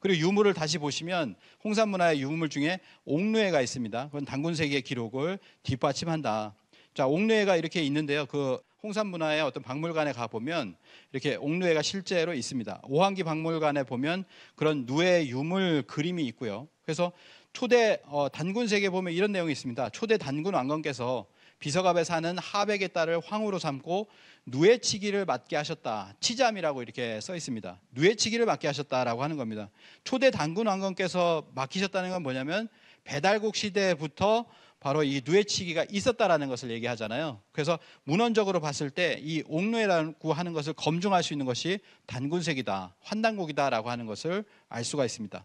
그리고 유물을 다시 보시면 홍산 문화의 유물 중에 옥루회가 있습니다. 그건 단군 세기의 기록을 뒷받침한다. 자, 옥루회가 이렇게 있는데요. 그 홍산 문화의 어떤 박물관에 가 보면 이렇게 옥루회가 실제로 있습니다. 오한기 박물관에 보면 그런 누에 유물 그림이 있고요. 그래서 초대 어, 단군 세계에 보면 이런 내용이 있습니다. 초대 단군 왕건께서 비서갑에 사는 하백의 딸을 황후로 삼고 누에치기를 맡게 하셨다. 치잠이라고 이렇게 써 있습니다. 누에치기를 맡게 하셨다라고 하는 겁니다. 초대 단군 왕건께서 맡기셨다는 건 뭐냐면 배달국 시대부터 바로 이 누에치기가 있었다라는 것을 얘기하잖아요. 그래서 문헌적으로 봤을 때 이 옥누에라고 하는 것을 검증할 수 있는 것이 단군색이다, 환단국이다라고 하는 것을 알 수가 있습니다.